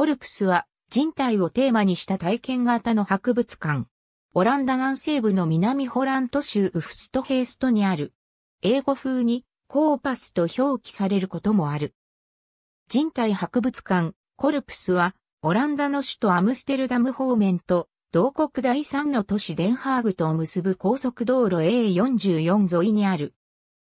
コルプスは人体をテーマにした体験型の博物館。オランダ南西部の南ホラント州ウフストヘーストにある。英語風にコーパスと表記されることもある。人体博物館コルプスはオランダの首都アムステルダム方面と同国第三の都市デンハーグとを結ぶ高速道路 A44 沿いにある。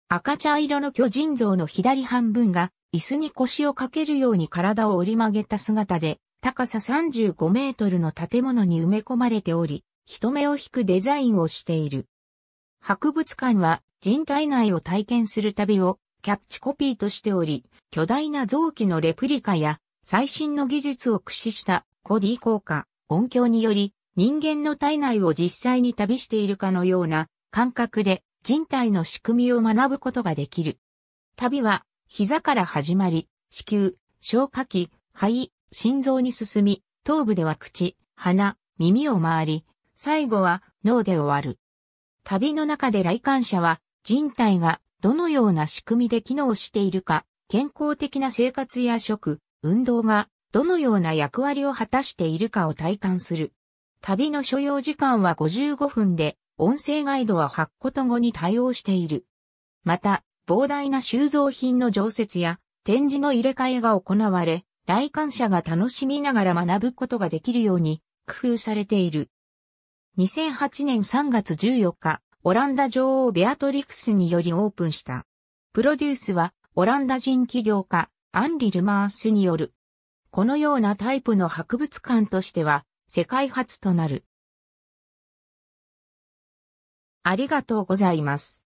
赤茶色の巨人像の左半分が椅子に腰をかけるように体を折り曲げた姿で高さ35メートルの建物に埋め込まれており、人目を引くデザインをしている。博物館は人体内を体験する旅をキャッチコピーとしており、巨大な臓器のレプリカや最新の技術を駆使したコディ効果、音響により人間の体内を実際に旅しているかのような感覚で人体の仕組みを学ぶことができる。旅は膝から始まり、子宮、消化器、肺、心臓に進み、頭部では口、鼻、耳を回り、最後は脳で終わる。旅の中で来館者は人体がどのような仕組みで機能しているか、健康的な生活や食、運動がどのような役割を果たしているかを体感する。旅の所要時間は55分で、音声ガイドは8個と語に対応している。また、膨大な収蔵品の常設や展示の入れ替えが行われ、来館者が楽しみながら学ぶことができるように工夫されている。2008年3月14日、オランダ女王ベアトリクスによりオープンした。プロデュースはオランダ人起業家アンリル・マースによる。このようなタイプの博物館としては世界初となる。ありがとうございます。